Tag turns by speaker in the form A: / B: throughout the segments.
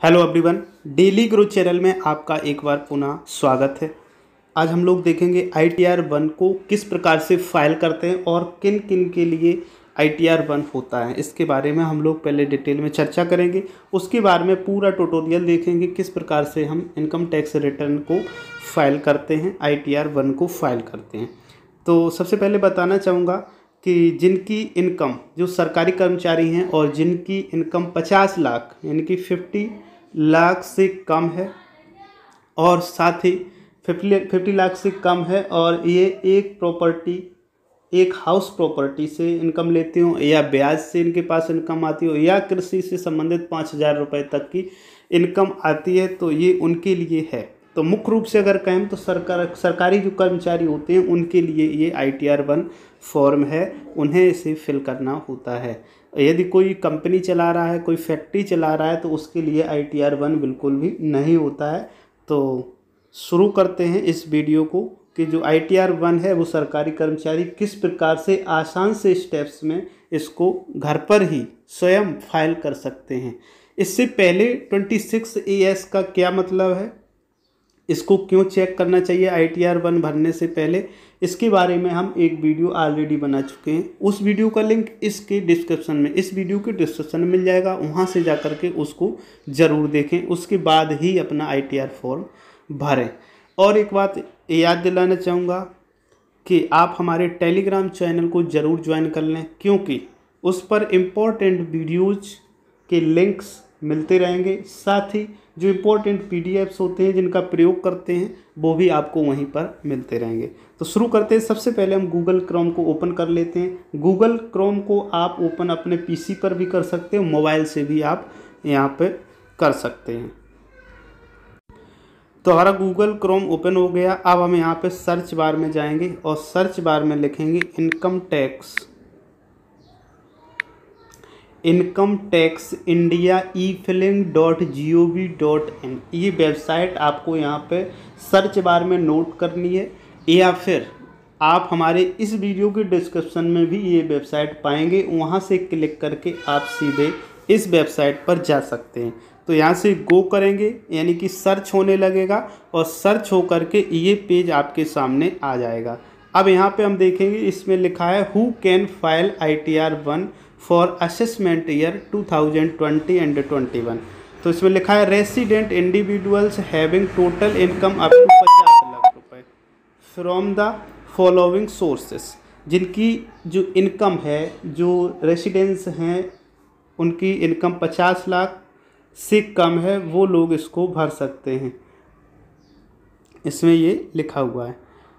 A: Hello everyone, daily growth channel में आपका एक बार पुनः स्वागत है। आज हम लोग देखेंगे आई टी आर वन को किस प्रकार से फ़ाइल करते हैं और किन किन के लिए आई टी आर वन होता है। इसके बारे में हम लोग पहले डिटेल में चर्चा करेंगे। उसके बारे में पूरा ट्यूटोरियल देखेंगे किस प्रकार से हम इनकम टैक्स रिटर्न को फ़ाइल करते हैं, आई टी आर वन को फ़ाइल करते हैं। तो सबसे पहले बताना चाहूँगा कि जिनकी इनकम जो सरकारी कर्मचारी हैं और जिनकी इनकम पचास लाख, यानी कि फिफ्टी लाख से कम है और साथ ही फिफ्टी फिफ्टी लाख से कम है और ये एक प्रॉपर्टी एक हाउस प्रॉपर्टी से इनकम लेती हूँ या ब्याज से इनके पास इनकम आती हो या कृषि से संबंधित पाँच हज़ार रुपये तक की इनकम आती है तो ये उनके लिए है। तो मुख्य रूप से अगर कहें तो सरकार, सरकारी जो कर्मचारी होते हैं, उनके लिए ये I T R one form है, उन्हें इसे फिल करना होता है। यदि कोई कंपनी चला रहा है, कोई फैक्ट्री चला रहा है तो उसके लिए आई टी आर वन बिल्कुल भी नहीं होता है। तो शुरू करते हैं इस वीडियो को कि जो आई टी आर वन है, वो सरकारी कर्मचारी किस प्रकार से आसान से स्टेप्स में इसको घर पर ही स्वयं फ़ाइल कर सकते हैं। इससे पहले ट्वेंटी सिक्स ए एस का क्या मतलब है? इसको क्यों चेक करना चाहिए आई टी आर वन भरने से पहले? इसके बारे में हम एक वीडियो ऑलरेडी बना चुके हैं। उस वीडियो का लिंक इसके डिस्क्रिप्शन में, इस वीडियो के डिस्क्रिप्शन में मिल जाएगा। वहाँ से जा कर के उसको ज़रूर देखें। उसके बाद ही अपना आई टी आर फॉर्म भरें। और एक बात याद दिलाना चाहूँगा कि आप हमारे टेलीग्राम चैनल को ज़रूर ज्वाइन कर लें, क्योंकि उस पर इम्पोर्टेंट वीडियोज़ के लिंक्स मिलते रहेंगे। साथ ही जो इम्पोर्टेंट पी होते हैं, जिनका प्रयोग करते हैं, वो भी आपको वहीं पर मिलते रहेंगे। तो शुरू करते हैं। सबसे पहले हम गूगल क्रोम को ओपन कर लेते हैं। गूगल क्रोम को आप ओपन अपने पीसी पर भी कर सकते हो मोबाइल से भी आप यहाँ पे कर सकते हैं। तो हमारा गूगल क्रोम ओपन हो गया। अब हम यहाँ पे सर्च बार में जाएँगे और सर्च बार में लिखेंगे income tax income tax India e filing dot G O V dot in ये वेबसाइट आपको यहाँ पे सर्च बार में नोट करनी है। या फिर आप हमारे इस वीडियो के डिस्क्रिप्शन में भी ये वेबसाइट पाएँगे, वहाँ से क्लिक करके आप सीधे इस वेबसाइट पर जा सकते हैं। तो यहाँ से गो करेंगे, यानी कि सर्च होने लगेगा और सर्च हो करके ये पेज आपके सामने आ जाएगा। अब यहाँ पे हम देखेंगे, इसमें लिखा है who can file I T R one for assessment year 2020 and 21 तो इसमें लिखा है resident individuals having total income up to from the following sources जिनकी जो इनकम है, जो रेसिडेंस हैं, उनकी इनकम पचास लाख से कम है, वो लोग इसको भर सकते हैं। इसमें ये लिखा हुआ है।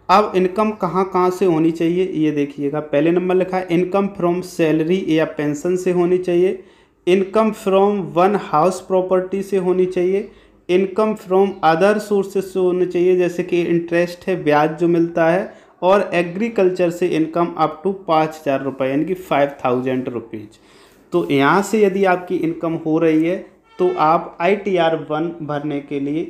A: अब इनकम कहाँ कहाँ से होनी चाहिए, ये देखिएगा। पहले नंबर लिखा है इनकम फ्रॉम सैलरी या पेंशन से होनी चाहिए। Income from one house property से होनी चाहिए। इनकम फ्रॉम अदर सोर्सेज से होनी चाहिए, जैसे कि इंटरेस्ट है, ब्याज जो मिलता है, और एग्रीकल्चर से इनकम अप टू पाँच हज़ार रुपये यानी कि फाइव थाउज़ेंड रुपीज़ तो यहाँ से यदि आपकी इनकम हो रही है तो आप आई टी आर वन भरने के लिए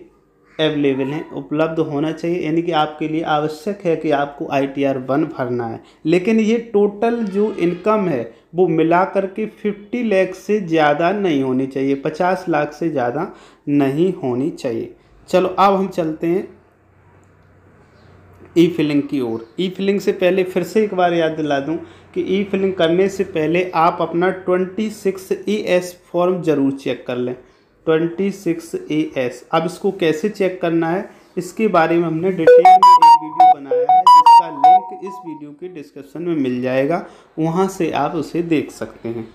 A: अवेलेबल हैं, उपलब्ध होना चाहिए, यानी कि आपके लिए आवश्यक है कि आपको आई टी आर वन भरना है। लेकिन ये टोटल जो इनकम है वो मिला करके फिफ्टी लैख से ज़्यादा नहीं होनी चाहिए, पचास लाख से ज़्यादा नहीं होनी चाहिए। चलो, अब हम चलते हैं ई फिलिंग की ओर। ई फिलिंग से पहले फिर से एक बार याद दिला दूँ कि ई फिलिंग करने से पहले आप अपना twenty six A S form ज़रूर चेक कर लें। ट्वेंटी सिक्स ए एस अब इसको कैसे चेक करना है, इसके बारे में हमने डिटेल में एक वीडियो बनाया है। इस वीडियो के डिस्क्रिप्शन में मिल जाएगा, वहाँ से आप उसे देख सकते हैं।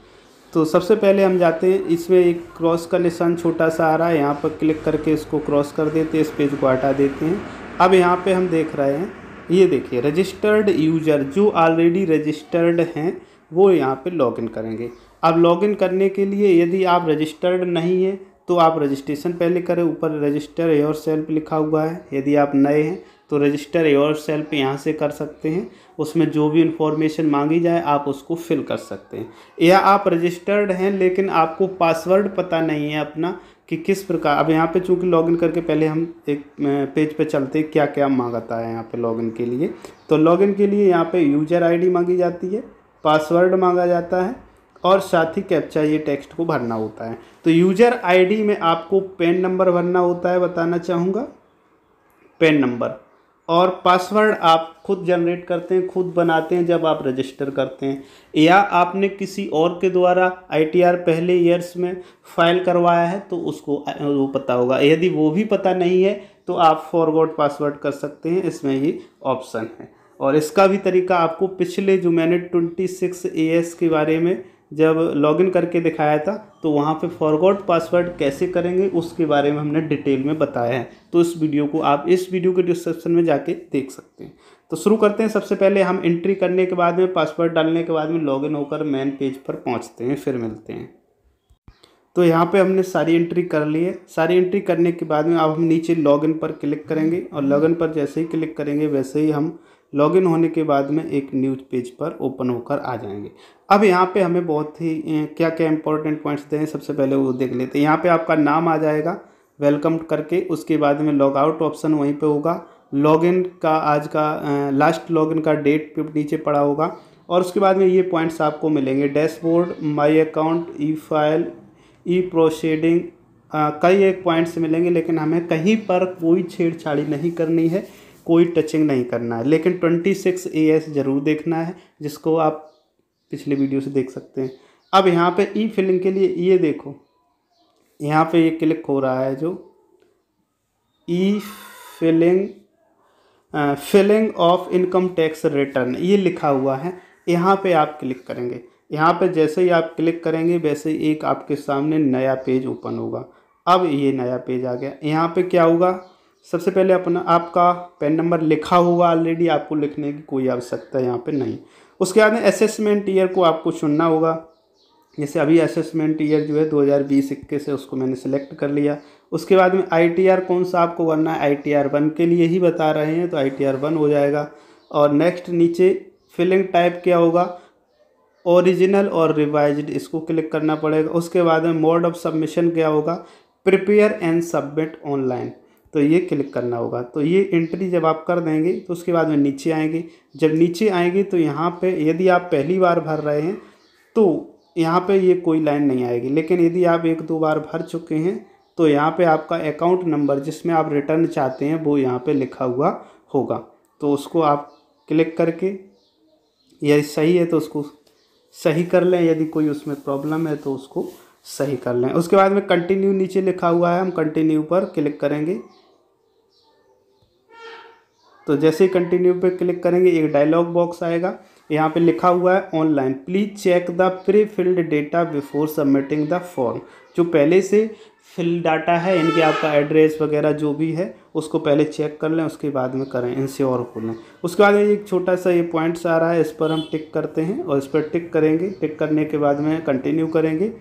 A: तो सबसे पहले हम जाते हैं, इसमें एक क्रॉस का निशान छोटा सा आ रहा है, यहाँ पर क्लिक करके इसको क्रॉस कर देते हैं, इस पेज को हटा देते हैं। अब यहाँ पे हम देख रहे हैं, ये देखिए रजिस्टर्ड यूज़र जो ऑलरेडी रजिस्टर्ड हैं, वो यहाँ पे लॉगिन करेंगे। अब लॉगिन करने के लिए यदि आप रजिस्टर्ड नहीं है तो आप रजिस्ट्रेशन पहले करें, ऊपर रजिस्टर योर सेल्फ लिखा हुआ है, यदि आप नए हैं तो रजिस्टर योर सेल्फ यहाँ से कर सकते हैं। उसमें जो भी इंफॉर्मेशन मांगी जाए, आप उसको फिल कर सकते हैं। या आप रजिस्टर्ड हैं, लेकिन आपको पासवर्ड पता नहीं है अपना कि किस प्रकार। अब यहाँ पे चूँकि लॉगिन करके पहले हम एक पेज पे चलते हैं क्या क्या माँगता है यहाँ पे लॉगिन के लिए। तो लॉगिन के लिए यहाँ पे यूज़र आईडी मांगी जाती है पासवर्ड मांगा जाता है, और साथ ही कैप्चा ये टेक्स्ट को भरना होता है। तो यूज़र आईडी में आपको पेन नंबर भरना होता है, बताना चाहूँगा। पेन नंबर और पासवर्ड आप खुद जनरेट करते हैं, खुद बनाते हैं जब आप रजिस्टर करते हैं। या आपने किसी और के द्वारा आईटीआर पहले ईयर्स में फ़ाइल करवाया है तो उसको, वो पता होगा। यदि वो भी पता नहीं है तो आप फॉरवर्ड पासवर्ड कर सकते हैं। इसमें ही ऑप्शन है। और इसका भी तरीका आपको पिछले जो मैंने ट्वेंटी सिक्स के बारे में जब लॉगिन करके दिखाया था तो वहाँ पे फॉरवर्ड पासवर्ड कैसे करेंगे, उसके बारे में हमने डिटेल में बताया है। तो इस वीडियो को आप इस वीडियो के डिस्क्रिप्शन में जाके देख सकते हैं। तो शुरू करते हैं। सबसे पहले हम एंट्री करने के बाद में पासवर्ड डालने के बाद में लॉगिन होकर मेन पेज पर पहुँचते हैं, फिर मिलते हैं। तो यहाँ पे हमने सारी एंट्री कर ली है। सारी एंट्री करने के बाद में अब हम नीचे लॉगिन पर क्लिक करेंगे और लॉगिन पर जैसे ही क्लिक करेंगे, वैसे ही हम लॉगिन होने के बाद में एक न्यूज़ पेज पर ओपन होकर आ जाएँगे। अब यहाँ पे हमें बहुत ही क्या क्या इंपॉर्टेंट पॉइंट्स दें, सबसे पहले वो देख लेते हैं। यहाँ पे आपका नाम आ जाएगा वेलकम करके, उसके बाद में लॉग आउट ऑप्शन वहीं पे होगा। लॉगिन का आज का लास्ट लॉगिन का डेट नीचे पड़ा होगा। और उसके बाद में ये पॉइंट्स आपको मिलेंगे। Dashboard my account e file e proceeding कई एक पॉइंट्स मिलेंगे, लेकिन हमें कहीं पर कोई छेड़छाड़ी नहीं करनी है। कोई टचिंग नहीं करना है। लेकिन ट्वेंटी सिक्स ए एस ज़रूर देखना है, जिसको आप पिछले वीडियो से देख सकते हैं। अब यहाँ पे ई फिलिंग के लिए ये देखो। यहाँ पे ये क्लिक हो रहा है जो e filing filing of income tax return ये लिखा हुआ है। यहाँ पे आप क्लिक करेंगे। यहाँ पे जैसे ही आप क्लिक करेंगे, वैसे ही एक आपके सामने नया पेज ओपन होगा। अब ये नया पेज आ गया। यहाँ पे क्या होगा? सबसे पहले अपना आपका पेन नंबर लिखा होगा ऑलरेडी आपको लिखने की कोई आवश्यकता यहाँ पे नहीं। उसके बाद में असेसमेंट ईयर को आपको चुनना होगा। जैसे अभी असेसमेंट ईयर जो है 2020 इक्कीस है, उसको मैंने सेलेक्ट कर लिया। उसके बाद में आईटीआर कौन सा आपको करना है? आईटीआर वन के लिए ही बता रहे हैं तो आईटीआर वन हो जाएगा। और नेक्स्ट नीचे फिलिंग टाइप क्या होगा? ओरिजिनल और रिवाइज इसको क्लिक करना पड़ेगा। उसके बाद में मोड ऑफ़ सबमिशन क्या होगा? प्रिपेयर एंड सबमिट ऑनलाइन तो ये क्लिक करना होगा। तो ये एंट्री जब आप कर देंगे तो उसके बाद में नीचे आएँगे। जब नीचे आएँगे तो यहाँ पे यदि आप पहली बार भर रहे हैं तो यहाँ पे ये कोई लाइन नहीं आएगी। लेकिन यदि आप एक दो बार भर चुके हैं तो यहाँ पे आपका अकाउंट नंबर जिसमें आप रिटर्न चाहते हैं, वो यहाँ पे लिखा हुआ होगा। तो उसको आप क्लिक करके यदि सही है तो उसको सही कर लें। यदि कोई उसमें प्रॉब्लम है तो उसको सही कर लें। उसके बाद में कंटिन्यू नीचे लिखा हुआ है, हम कंटिन्यू पर क्लिक करेंगे। तो जैसे ही कंटिन्यू पे क्लिक करेंगे, एक डायलॉग बॉक्स आएगा। यहाँ पे लिखा हुआ है online please check the pre filled data before submitting the form जो पहले से फिल डाटा है इनके आपका एड्रेस वगैरह जो भी है, उसको पहले चेक कर लें, उसके बाद में करें इनसे और खोलें उसके बाद एक छोटा सा ये पॉइंट्स आ रहा है, इस पर हम टिक करते हैं और इस पर टिक करेंगे। टिक करने के बाद में कंटिन्यू करेंगे।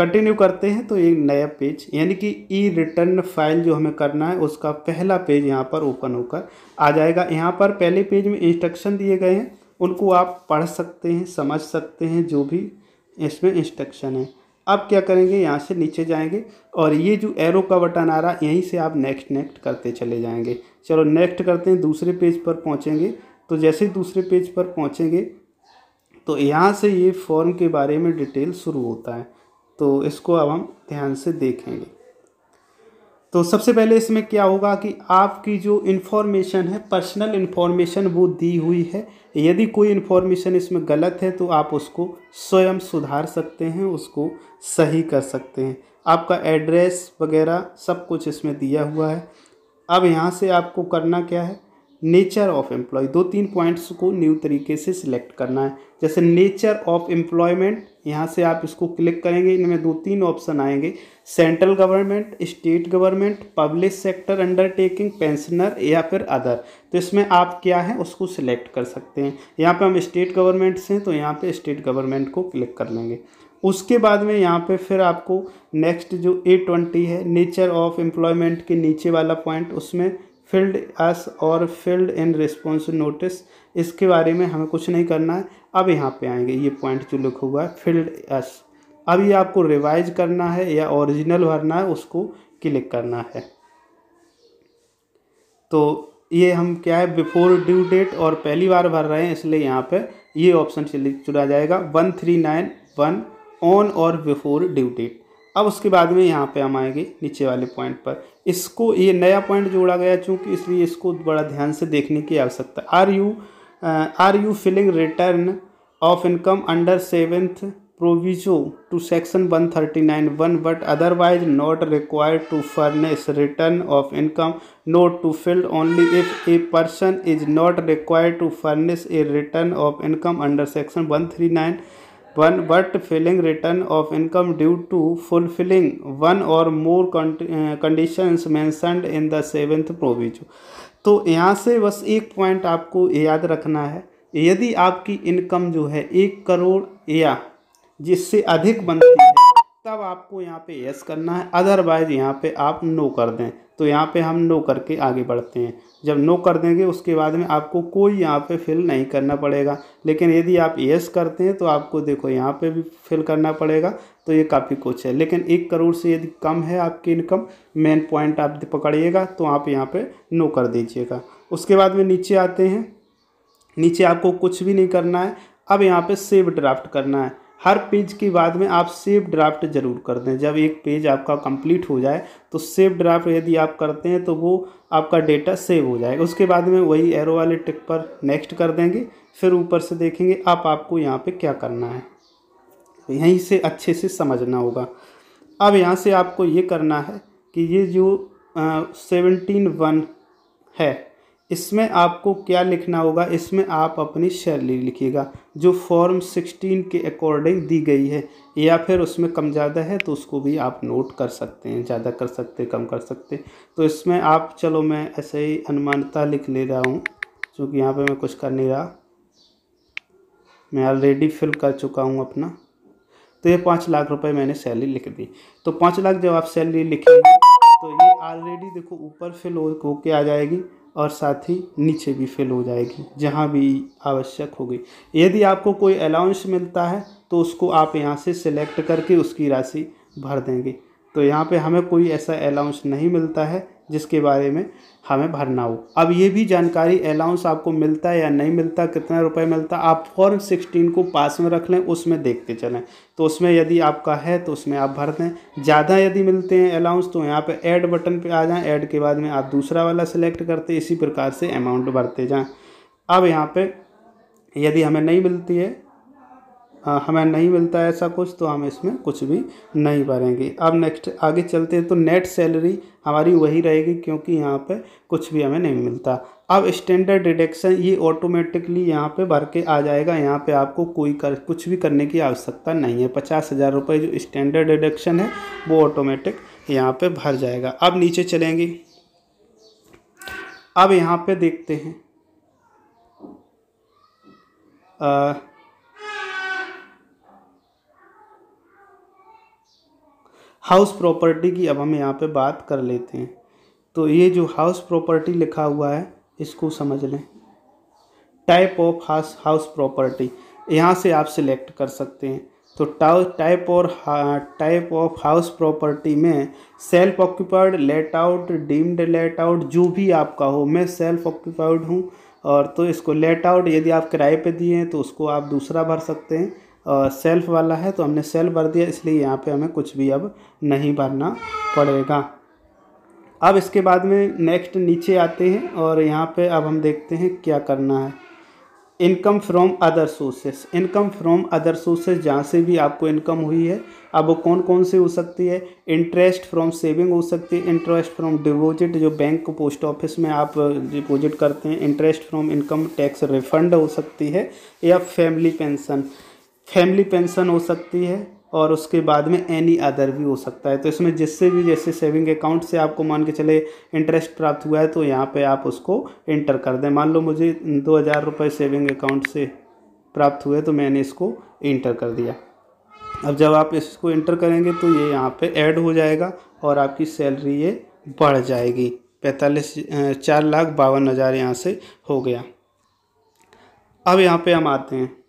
A: कंटिन्यू करते हैं तो एक नया पेज यानी कि ई रिटर्न फ़ाइल जो हमें करना है, उसका पहला पेज यहाँ पर ओपन होकर आ जाएगा। यहाँ पर पहले पेज में इंस्ट्रक्शन दिए गए हैं, उनको आप पढ़ सकते हैं, समझ सकते हैं, जो भी इसमें इंस्ट्रक्शन है। अब क्या करेंगे, यहाँ से नीचे जाएँगे, और ये जो एरो का बटन आ रहा है, यहीं से आप नेक्स्ट नेक्स्ट करते चले जाएँगे। चलो नेक्स्ट करते हैं, दूसरे पेज पर पहुँचेंगे। तो जैसे दूसरे पेज पर पहुँचेंगे तो यहाँ से ये फॉर्म के बारे में डिटेल शुरू होता है। तो इसको अब हम ध्यान से देखेंगे। तो सबसे पहले इसमें क्या होगा कि आपकी जो इन्फॉर्मेशन है पर्सनल इन्फॉर्मेशन वो दी हुई है। यदि कोई इन्फॉर्मेशन इसमें गलत है तो आप उसको स्वयं सुधार सकते हैं, उसको सही कर सकते हैं। आपका एड्रेस वगैरह सब कुछ इसमें दिया हुआ है। अब यहाँ से आपको करना क्या है? नेचर ऑफ़ एम्प्लॉय, दो तीन पॉइंट्स को न्यू तरीके से सिलेक्ट करना है। जैसे नेचर ऑफ़ एम्प्लॉयमेंट, यहाँ से आप इसको क्लिक करेंगे, इनमें दो तीन ऑप्शन आएँगे। Central government, state government, public sector undertaking, pensioner या फिर अदर। तो इसमें आप क्या है, उसको सिलेक्ट कर सकते हैं। यहाँ पे हम स्टेट गवर्नमेंट से हैं तो यहाँ पे स्टेट गवर्नमेंट को क्लिक कर लेंगे। उसके बाद में यहाँ पे फिर आपको नेक्स्ट जो ए ट्वेंटी है, नेचर ऑफ़ एम्प्लॉयमेंट के नीचे वाला पॉइंट, उसमें फ़ील्ड एस और फ़ील्ड इन रिस्पॉन्स नोटिस इसके बारे में हमें कुछ नहीं करना है। अब यहाँ पे आएँगे, ये पॉइंट जो लिखा हुआ है फ़ील्ड एस अब ये आपको रिवाइज करना है या ओरिजिनल भरना है, उसको क्लिक करना है। तो ये हम क्या है बिफोर ड्यू डेट और पहली बार भर रहे हैं, इसलिए यहाँ पे ये ऑप्शन चुना जाएगा। One three nine one on or before due date अब उसके बाद में यहाँ पे हम आएँगे नीचे वाले पॉइंट पर। इसको, ये नया पॉइंट जोड़ा गया चूँकि इसलिए इसको बड़ा ध्यान से देखने की आवश्यकता are you are you filing return of income under seventh proviso to section one thirty nine one but otherwise not required to furnish return of income note to fill only if a person is not required to furnish a return of income under section one three nine one but filing return of income due to fulfilling one or more conditions mentioned in the seventh proviso तो यहाँ से बस एक point आपको याद रखना है। यदि आपकी इनकम जो है एक करोड़ या जिससे अधिक बनती है तब आपको यहाँ पे यस करना है अदरवाइज़ यहाँ पे आप नो कर दें। तो यहाँ पे हम नो करके आगे बढ़ते हैं। जब नो कर देंगे, उसके बाद में आपको कोई यहाँ पे फिल नहीं करना पड़ेगा। लेकिन यदि आप यस करते हैं तो आपको देखो यहाँ पे भी फिल करना पड़ेगा। तो ये काफ़ी कुछ है। लेकिन एक करोड़ से यदि कम है आपकी इनकम मेन पॉइंट आप पकड़िएगा तो आप यहाँ पर नो कर दीजिएगा। उसके बाद में नीचे आते हैं। नीचे आपको कुछ भी नहीं करना है। अब यहाँ पर सेव ड्राफ्ट करना है। हर पेज के बाद में आप सेव ड्राफ्ट ज़रूर कर दें। जब एक पेज आपका कंप्लीट हो जाए तो सेव ड्राफ्ट यदि आप करते हैं तो वो आपका डेटा सेव हो जाएगा उसके बाद में वही एरो वाले टिक पर नेक्स्ट कर देंगे। फिर ऊपर से देखेंगे आप आपको यहाँ पे क्या करना है। यहीं से अच्छे से समझना होगा। अब यहाँ से आपको ये करना है कि ये जो सेवनटीन वन है इसमें आपको क्या लिखना होगा? इसमें आप अपनी सैलरी लिखिएगा, जो फॉर्म सिक्सटीन के अकॉर्डिंग दी गई है, या फिर उसमें कम ज़्यादा है तो उसको भी आप नोट कर सकते हैं, ज़्यादा कर सकते, कम कर सकते। तो इसमें आप, चलो मैं ऐसे ही अनुमानता लिख ले रहा हूँ, क्योंकि यहाँ पे मैं कुछ कर नहीं रहा। मैं ऑलरेडी फिल कर चुका हूँ अपना। तो ये पाँच लाख रुपए मैंने सैलरी लिख दी। तो पाँच लाख जब आप सैलरी लिखेंगे तो ये ऑलरेडी देखो ऊपर फिल हो के आ जाएगी। और साथ ही नीचे भी फेल हो जाएगी, जहाँ भी आवश्यक होगी। यदि आपको कोई अलाउंस मिलता है तो उसको आप यहाँ से सिलेक्ट करके उसकी राशि भर देंगे। तो यहाँ पे हमें कोई ऐसा अलाउंस नहीं मिलता है जिसके बारे में हमें भरना हो। अब ये भी जानकारी अलाउंस आपको मिलता है या नहीं मिलता, कितना रुपए मिलता, आप फॉर्म सिक्सटीन को पास में रख लें, उसमें देखते चलें। तो उसमें यदि आपका है तो उसमें आप भर दें। ज़्यादा यदि मिलते हैं अलाउंस तो यहाँ पे ऐड बटन पे आ जाएँ। ऐड के बाद में आप दूसरा वाला सेलेक्ट करते, इसी प्रकार से अमाउंट भरते जाएँ। अब यहाँ पर यदि हमें नहीं मिलती है हमें नहीं मिलता ऐसा कुछ तो हम इसमें कुछ भी नहीं भरेंगे। अब नेक्स्ट आगे चलते हैं तो नेट सैलरी हमारी वही रहेगी क्योंकि यहाँ पे कुछ भी हमें नहीं मिलता। अब स्टैंडर्ड डिडक्शन ये ऑटोमेटिकली यहाँ पे भर के आ जाएगा। यहाँ पे आपको कोई कर कुछ भी करने की आवश्यकता नहीं है। पचास हज़ार रुपये जो स्टैंडर्ड डिडक्शन है वो ऑटोमेटिक यहाँ पर भर जाएगा। अब नीचे चलेंगे। अब यहाँ पर देखते हैं। आ, हाउस प्रॉपर्टी की अब हम यहाँ पे बात कर लेते हैं। तो ये जो हाउस प्रॉपर्टी लिखा हुआ है, इसको समझ लें। Type of house house property यहाँ से आप सिलेक्ट कर सकते हैं। तो टाइप और टाइप ऑफ़ हाउस प्रॉपर्टी में self occupied let out deemed let out जो भी आपका हो, मैं सेल्फ ऑक्यूपाइड हूँ। और तो इसको लेट आउट यदि आप किराए पे दिए हैं तो उसको आप दूसरा भर सकते हैं। सेल्फ वाला है तो हमने सेल्फ भर दिया, इसलिए यहाँ पे हमें कुछ भी अब नहीं भरना पड़ेगा। अब इसके बाद में नेक्स्ट नीचे आते हैं और यहाँ पे अब हम देखते हैं क्या करना है। Income from other sources income from other sources जहाँ से भी आपको इनकम हुई है, अब वो कौन कौन से हो सकती है? इंटरेस्ट फ्रॉम सेविंग हो सकती है। इंटरेस्ट फ्रॉम डिपॉजिट जो बैंक पोस्ट ऑफ़िस में आप डिपॉजिट करते हैं। Interest from income tax refund हो सकती है, या फैमिली पेंशन फैमिली पेंशन हो सकती है और उसके बाद में एनी अदर भी हो सकता है। तो इसमें जिससे भी, जैसे सेविंग अकाउंट से आपको मान के चले इंटरेस्ट प्राप्त हुआ है तो यहाँ पे आप उसको इंटर कर दें। मान लो मुझे दो हज़ार रुपये सेविंग अकाउंट से प्राप्त हुए तो मैंने इसको इंटर कर दिया। अब जब आप इसको इंटर करेंगे तो ये यहाँ पे ऐड हो जाएगा और आपकी सैलरी ये बढ़ जाएगी। पैंतालीस चार लाख बावन हज़ार यहाँ से हो गया। अब यहाँ पे हम आते हैं।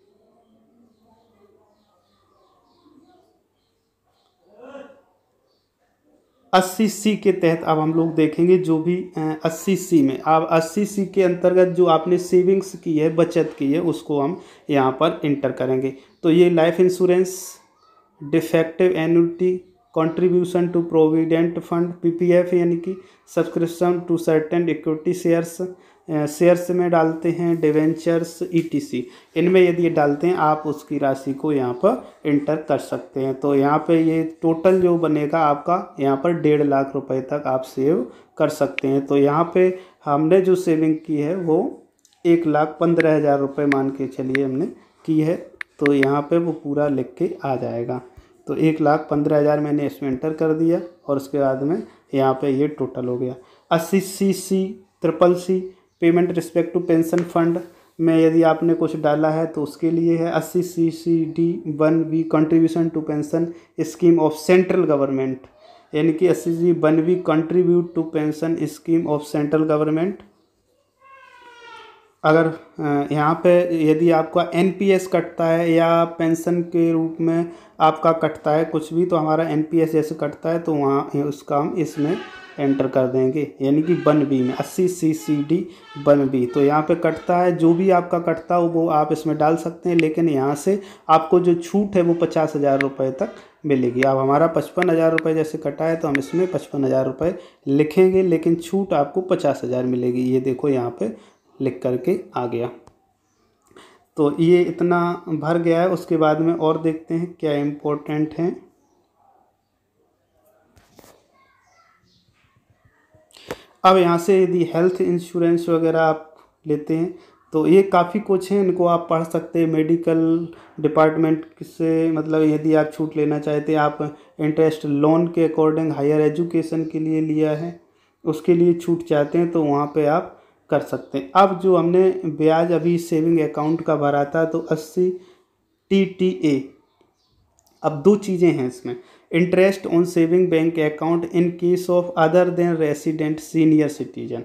A: अस्सी सी के तहत अब हम लोग देखेंगे जो भी अस्सी सी में। अब अस्सी सी के अंतर्गत जो आपने सेविंग्स की है, बचत की है, उसको हम यहाँ पर इंटर करेंगे। तो ये life insurance, defective annuity contribution to provident fund, PPF यानी कि subscription to certain equity shares shares में डालते हैं, डिवेंचर्स ईटीसी इनमें यदि डालते हैं, आप उसकी राशि को यहाँ पर इंटर कर सकते हैं। तो यहाँ पे ये टोटल जो बनेगा आपका, यहाँ पर डेढ़ लाख रुपए तक आप सेव कर सकते हैं। तो यहाँ पे हमने जो सेविंग की है, वो एक लाख पंद्रह हज़ार रुपये मान के चलिए हमने की है। तो यहाँ पे वो पूरा लिख के आ जाएगा। तो एक लाख पंद्रह हज़ार मैंने इसमें एंटर कर दिया और उसके बाद में यहाँ पे ये टोटल हो गया। अस्सी C C, triple C payment respect to pension fund में यदि आपने कुछ डाला है तो उसके लिए है अस्सी C C D one V contribution to pension scheme of central government. यानी कि अस्सी G one V contribute to pension scheme of central government. अगर यहाँ पे यदि आपका एन पी एस कटता है या पेंशन के रूप में आपका कटता है कुछ भी तो हमारा एन पी एस जैसे कटता है तो वहाँ उसका हम इसमें एंटर कर देंगे, यानी कि वन बी में, अस्सी C C D one B. तो यहाँ पे कटता है, जो भी आपका कटता हो, वो आप इसमें डाल सकते हैं, लेकिन यहाँ से आपको जो छूट है, वो पचास हज़ार रुपये तक मिलेगी। अब हमारा पचपन हज़ार रुपये जैसे कटा है तो हम इसमें पचपन हज़ार रुपये लिखेंगे, लेकिन छूट आपको पचास हज़ार मिलेगी। ये देखो यहाँ पर लिख करके आ गया। तो ये इतना भर गया है, उसके बाद में और देखते हैं क्या इम्पोर्टेंट है। अब यहाँ से यदि हेल्थ इंश्योरेंस वगैरह आप लेते हैं तो ये काफ़ी कुछ हैं, इनको आप पढ़ सकते हैं। मेडिकल डिपार्टमेंट से मतलब यदि आप छूट लेना चाहते हैं, आप इंटरेस्ट लोन के अकॉर्डिंग हायर एजुकेशन के लिए लिया है, उसके लिए छूट चाहते हैं तो वहाँ पे आप कर सकते हैं। अब जो हमने ब्याज अभी सेविंग अकाउंट का भरा था तो अस्सी टी टी ए अब दो चीज़ें हैं इसमें। Interest on saving bank account in case of other than resident senior citizen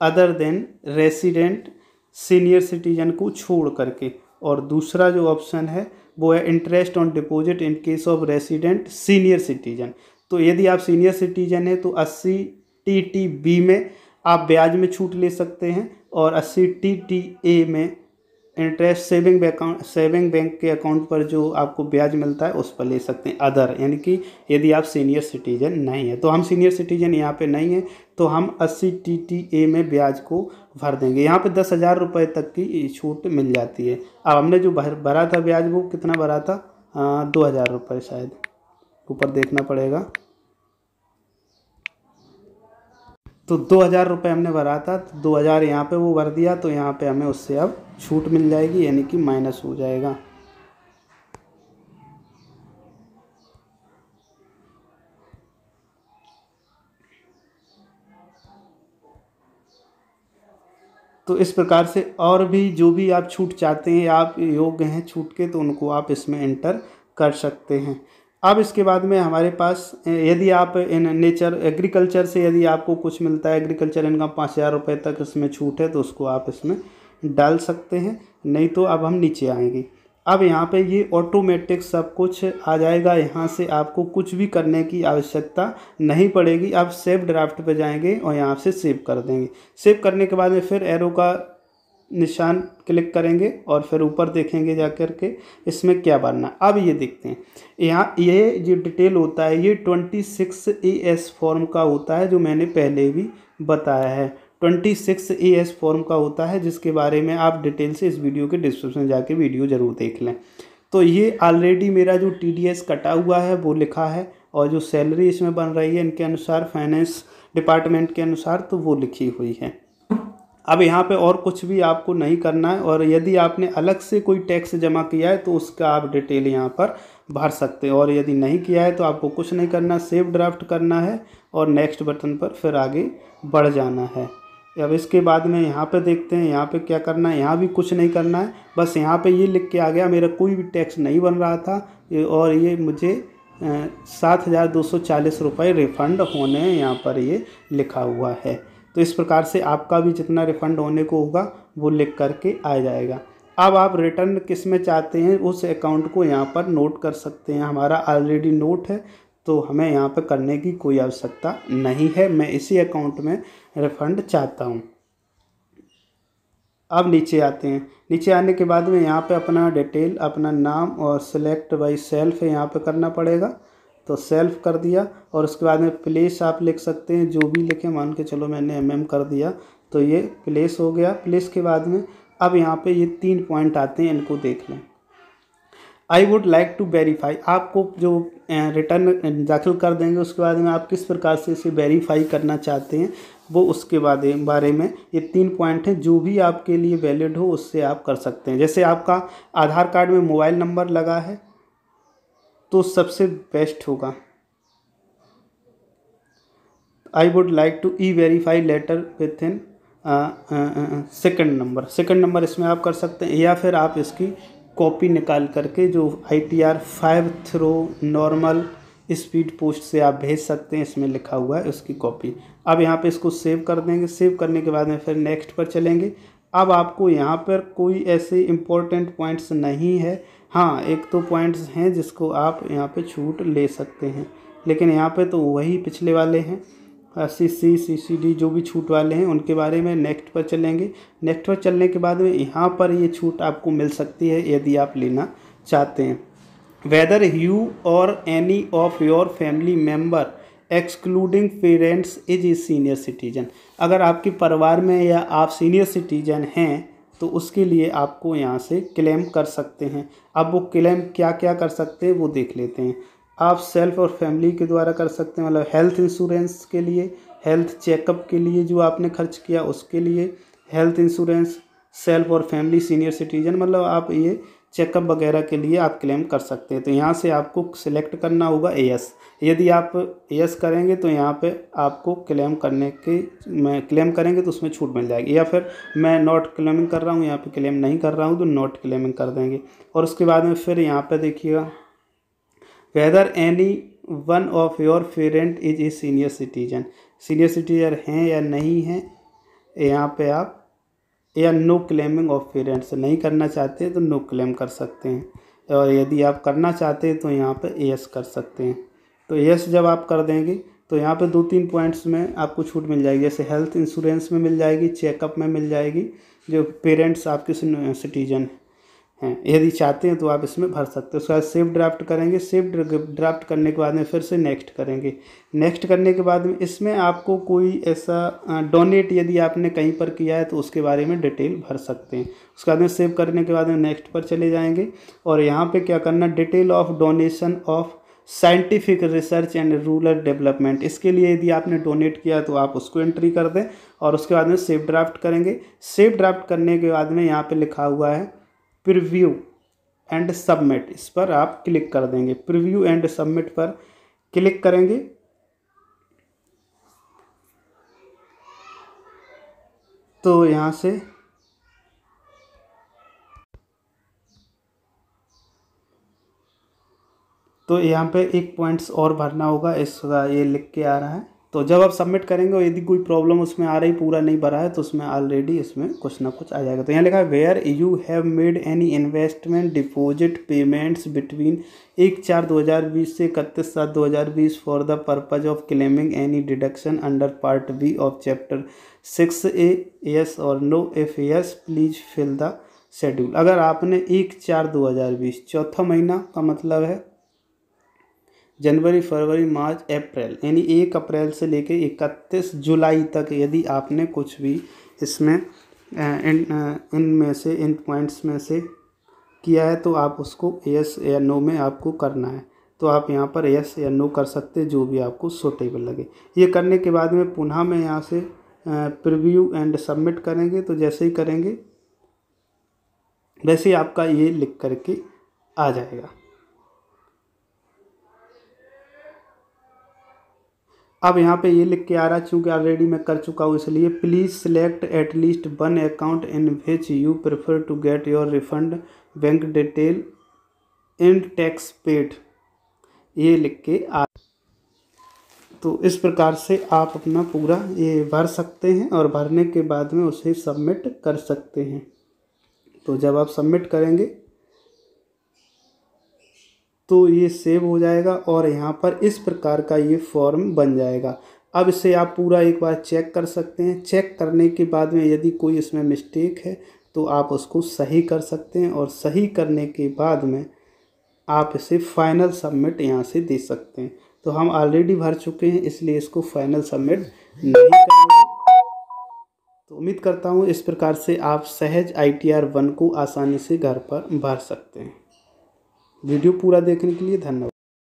A: other than resident senior citizen को छोड़ करके। और दूसरा जो ऑप्शन है, वो है interest on deposit in case of resident senior citizen तो यदि आप सीनियर सिटीजन हैं तो अस्सी टी टी बी में आप ब्याज में छूट ले सकते हैं और अस्सी टी टी ए में interest saving account saving bank के अकाउंट पर जो आपको ब्याज मिलता है उस पर ले सकते हैं अदर यानी कि यदि आप सीनियर सिटीजन नहीं है तो हम सीनियर सिटीजन यहाँ पे नहीं है तो हम अस्सी टी टी ए में ब्याज को भर देंगे। यहाँ पे दस हज़ार रुपये तक की छूट मिल जाती है। अब हमने जो भर भरा था ब्याज वो कितना भरा था? आ, दो हज़ार रुपये शायद। ऊपर देखना पड़ेगा। तो दो हज़ार रुपये हमने भरा था तो दो हज़ार यहाँ पर वो भर दिया तो यहाँ पे हमें उससे अब छूट मिल जाएगी, यानी कि माइनस हो जाएगा। तो इस प्रकार से और भी जो भी आप छूट चाहते हैं, आप योग्य हैं छूट के तो उनको आप इसमें एंटर कर सकते हैं। अब इसके बाद में हमारे पास, यदि आप इन नेचर एग्रीकल्चर से यदि आपको कुछ मिलता है एग्रीकल्चर इनकम पाँच हज़ार रुपये तक इसमें छूट है तो उसको आप इसमें डाल सकते हैं, नहीं तो अब हम नीचे आएँगे। अब यहाँ पे ये ऑटोमेटिक सब कुछ आ जाएगा। यहाँ से आपको कुछ भी करने की आवश्यकता नहीं पड़ेगी। आप सेव ड्राफ्ट पे जाएँगे और यहाँ से सेव कर देंगे। सेव करने के बाद में फिर एरो का निशान क्लिक करेंगे और फिर ऊपर देखेंगे जा कर के इसमें क्या बनना। अब ये देखते हैं। यहाँ ये जो डिटेल होता है, ये twenty six A S form का होता है, जो मैंने पहले भी बताया है। Twenty six A S form का होता है, जिसके बारे में आप डिटेल से इस वीडियो के डिस्क्रिप्शन जाके वीडियो ज़रूर देख लें। तो ये ऑलरेडी मेरा जो टी डी एस कटा हुआ है, वो लिखा है और जो सैलरी इसमें बन रही है, इनके अनुसार फाइनेंस डिपार्टमेंट के अनुसार तो वो लिखी हुई है। अब यहाँ पे और कुछ भी आपको नहीं करना है और यदि आपने अलग से कोई टैक्स जमा किया है तो उसका आप डिटेल यहाँ पर भर सकते हैं और यदि नहीं किया है तो आपको कुछ नहीं करना सेव ड्राफ्ट करना है और नेक्स्ट बटन पर फिर आगे बढ़ जाना है। अब इसके बाद में यहाँ पे देखते हैं, यहाँ पे क्या करना है, यहाँ भी कुछ नहीं करना है। बस यहाँ पे ये लिख के आ गया, मेरा कोई भी टैक्स नहीं बन रहा था। और ये मुझे सात हज़ार दो सौ चालीस रुपये रिफ़ंड होने यहाँ पर ये लिखा हुआ है। तो इस प्रकार से आपका भी जितना रिफ़ंड होने को होगा, वो लिख करके आ जाएगा। अब आप रिटर्न किसमें चाहते हैं, उस अकाउंट को यहाँ पर नोट कर सकते हैं। हमारा ऑलरेडी नोट है तो हमें यहाँ पर करने की कोई आवश्यकता नहीं है। मैं इसी अकाउंट में रिफ़ंड चाहता हूँ। अब नीचे आते हैं। नीचे आने के बाद में यहाँ पे अपना डिटेल अपना नाम और सिलेक्ट बाई सेल्फ यहाँ पे करना पड़ेगा। तो सेल्फ कर दिया और उसके बाद में प्लेस आप लिख सकते हैं। जो भी लिखें मान के चलो मैंने एम एम कर दिया। तो ये प्लेस हो गया। प्लेस के बाद में अब यहाँ पे ये तीन पॉइंट आते हैं। इनको देख लें। I would like to verify आपको जो रिटर्न दाखिल कर देंगे, उसके बाद में आप किस प्रकार से इसे वेरीफाई करना चाहते हैं, वो उसके बाद, बारे में ये तीन पॉइंट हैं, जो भी आपके लिए वैलिड हो, उससे आप कर सकते हैं। जैसे आपका आधार कार्ड में मोबाइल नंबर लगा है तो सबसे बेस्ट होगा। I would like to e verify later within second number second number इसमें आप कर सकते हैं, या फिर आप इसकी कॉपी निकाल करके जो I T R five through normal speed post से आप भेज सकते हैं, इसमें लिखा हुआ है उसकी कॉपी। अब यहाँ पे इसको सेव कर देंगे। सेव करने के बाद में फिर नेक्स्ट पर चलेंगे। अब आपको यहाँ पर कोई ऐसे इम्पोर्टेंट पॉइंट्स नहीं है। हाँ एक तो पॉइंट्स हैं जिसको आप यहाँ पे छूट ले सकते हैं। लेकिन यहाँ पे तो वही पिछले वाले हैं। सी सी सी सी, डी जो भी छूट वाले हैं, उनके बारे में नेक्स्ट पर चलेंगे। नेक्स्ट पर चलने के बाद में यहाँ पर ये छूट आपको मिल सकती है यदि आप लेना चाहते हैं। Whether you or any of your family member excluding parents is a senior citizen अगर आपके परिवार में या आप सीनियर सिटीजन हैं तो उसके लिए आपको यहाँ से क्लेम कर सकते हैं। अब वो क्लेम क्या क्या कर सकते हैं, वो देख लेते हैं। आप सेल्फ और फैमिली के द्वारा कर सकते हैं। मतलब हेल्थ इंश्योरेंस के लिए, हेल्थ चेकअप के लिए जो आपने खर्च किया उसके लिए हेल्थ इंश्योरेंस, सेल्फ और फैमिली सीनियर सिटीजन मतलब आप ये चेकअप वगैरह के लिए आप क्लेम कर सकते हैं। तो यहाँ से आपको सिलेक्ट करना होगा एस यदि आप एस करेंगे तो यहाँ पे आपको क्लेम करने के, मैं क्लेम करेंगे तो उसमें छूट मिल जाएगी। या फिर मैं नॉट क्लेमिंग कर रहा हूँ, यहाँ पे क्लेम नहीं कर रहा हूँ तो नॉट क्लेमिंग कर देंगे। और उसके बाद में फिर यहाँ पे देखिएगा whether any one of your parent is a senior citizen senior citizen हैं या नहीं हैं, यहाँ पे आप, या नो क्लेमिंग ऑफ़ पेरेंट्स नहीं करना चाहते तो नो क्लेम कर सकते हैं। और यदि आप करना चाहते हैं तो यहाँ पे यस कर सकते हैं। तो यस जब आप कर देंगे तो यहाँ पे दो तीन पॉइंट्स में आपको छूट मिल जाएगी। जैसे हेल्थ इंश्योरेंस में मिल जाएगी चेकअप में मिल जाएगी, जो पेरेंट्स आपके सिटीजन हैं। यदि चाहते हैं तो आप इसमें भर सकते हैं। उसके बाद सेव ड्राफ्ट करेंगे। सेव ड्राफ्ट करने के बाद में फिर से नेक्स्ट करेंगे। नेक्स्ट करने के बाद में इसमें आपको कोई ऐसा डोनेट यदि आपने कहीं पर किया है तो उसके बारे में डिटेल भर सकते हैं। उसके बाद में सेव करने के बाद में नेक्स्ट पर चले जाएँगे। और यहाँ पर क्या करना detail of donation of scientific research and rural development इसके लिए यदि आपने डोनेट किया तो आप उसको एंट्री कर दें और उसके बाद में सेव ड्राफ्ट करेंगे। सेव ड्राफ्ट करने के बाद में यहाँ पे लिखा हुआ है प्रिव्यू एंड सबमिट, इस पर आप क्लिक कर देंगे। प्रिव्यू एंड सबमिट पर क्लिक करेंगे। तो यहाँ से तो यहाँ पे एक पॉइंट्स और भरना होगा, इसका ये लिख के आ रहा है। तो जब आप सबमिट करेंगे और यदि कोई प्रॉब्लम उसमें आ रही, पूरा नहीं भरा है तो उसमें ऑलरेडी इसमें कुछ ना कुछ आ जाएगा। तो यहाँ लिखा है where you have made any investment deposit payments between एक चार दो हज़ार बीस से इकतीस सात दो हज़ार बीस for the purpose of claiming any deduction under part B of chapter six A yes or no if yes please fill the schedule अगर आपने एक चार दो हज़ार बीस, चौथा महीना का मतलब है जनवरी, फरवरी, मार्च, अप्रैल, यानी एक अप्रैल से लेकर इकतीस जुलाई तक यदि आपने कुछ भी इसमें इन इनमें से, इन पॉइंट्स में से किया है तो आप उसको यस या नो में आपको करना है। तो आप यहाँ पर यस या नो कर सकते जो भी आपको सूटेबल लगे। ये करने के बाद में पुनः में यहाँ से प्रिव्यू एंड सबमिट करेंगे तो जैसे ही करेंगे, वैसे ही आपका ये लिख करके आ जाएगा। अब यहाँ पे ये लिख के आ रहा है, चूँकि ऑलरेडी मैं कर चुका हूँ, इसलिए please select at least one account in which you prefer to get your refund bank detail and tax paid ये लिख के आ तो इस प्रकार से आप अपना पूरा ये भर सकते हैं और भरने के बाद में उसे सबमिट कर सकते हैं। तो जब आप सबमिट करेंगे तो ये सेव हो जाएगा और यहाँ पर इस प्रकार का ये फॉर्म बन जाएगा। अब इसे आप पूरा एक बार चेक कर सकते हैं। चेक करने के बाद में यदि कोई इसमें मिस्टेक है तो आप उसको सही कर सकते हैं और सही करने के बाद में आप इसे फाइनल सबमिट यहाँ से दे सकते हैं। तो हम ऑलरेडी भर चुके हैं, इसलिए इसको फाइनल सबमिट नहीं करेंगे। तो उम्मीद करता हूँ इस प्रकार से आप सहज आई टी आर वन को आसानी से घर पर भर सकते हैं। वीडियो पूरा देखने के लिए धन्यवाद।